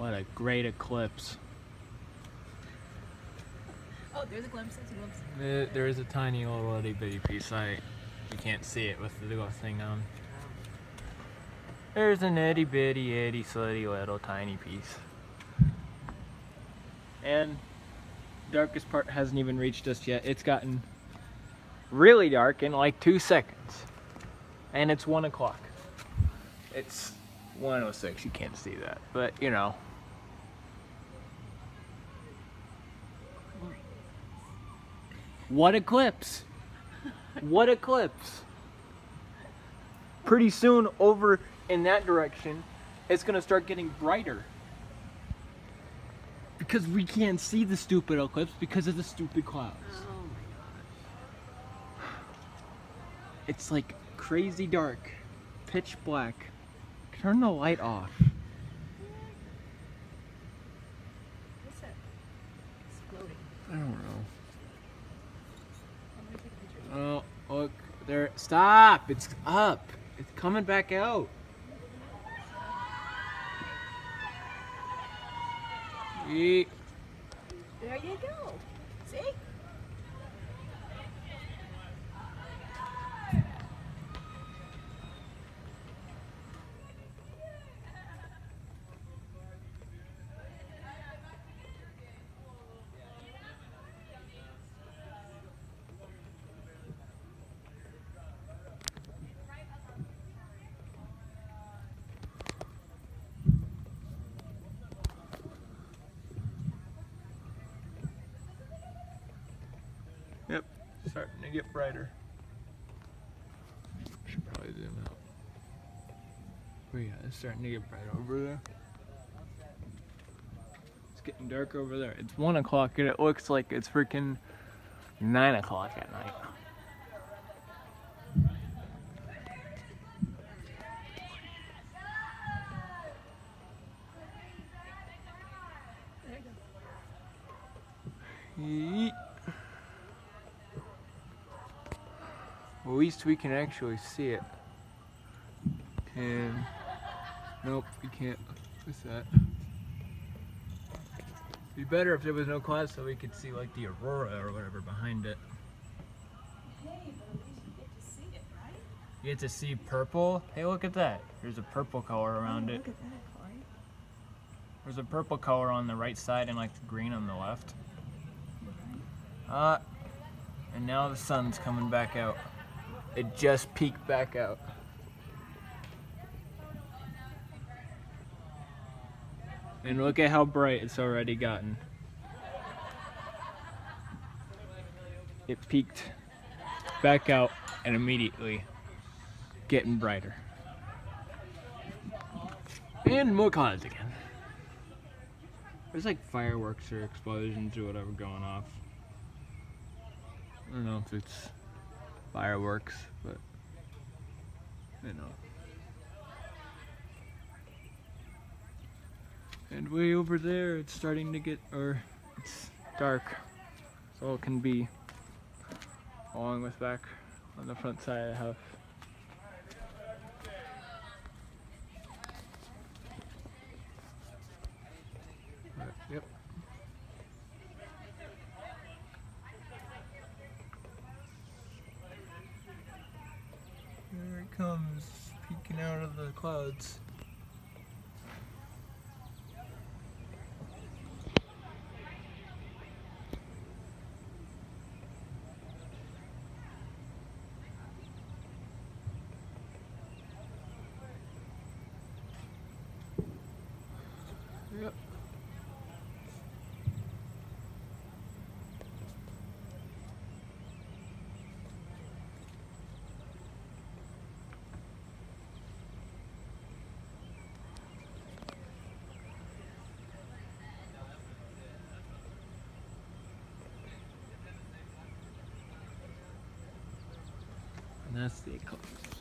What a great eclipse. Oh, there's a glimpse. There's a glimpse. There, there is a tiny little itty bitty piece. I you can't see it with the little thing on. There's an itty bitty itty slitty little tiny piece. And darkest part hasn't even reached us yet. It's gotten really dark in like two seconds. And it's one o'clock. It's 106, you can't see that. But you know. What eclipse? What eclipse? Pretty soon over in that direction, it's gonna start getting brighter. Because we can't see the stupid eclipse because of the stupid clouds. Oh my It's like crazy dark, pitch black. Turn the light off. What's that? It's floating. I don't know. I'm gonna take a picture. Oh, look, there. Stop! It's up. It's coming back out. There you go. See? Yep, starting to get brighter. Should probably zoom out. Oh yeah, it's starting to get bright over there. It's getting dark over there. It's one o'clock and it looks like it's freaking nine o'clock at night. There. Yeet. At least we can actually see it. And nope, we can't with that. Be better if there was no clouds so we could see like the aurora or whatever behind it. Hey, but at least you get to see it, right? You get to see purple. Hey, look at that. There's a purple color around oh, it. Look at that. There's a purple color on the right side and like the green on the left. Uh, and now the sun's coming back out. It just peeked back out. And look at how bright it's already gotten. It peeked back out and immediately getting brighter. And more clouds again. There's like fireworks or explosions or whatever going off. I don't know if it's fireworks, but you know. And way over there, it's starting to get, or it's dark, so it can be along with back on the front side of the house. But, yep. There it out of the clouds. Yep. That's the eclipse.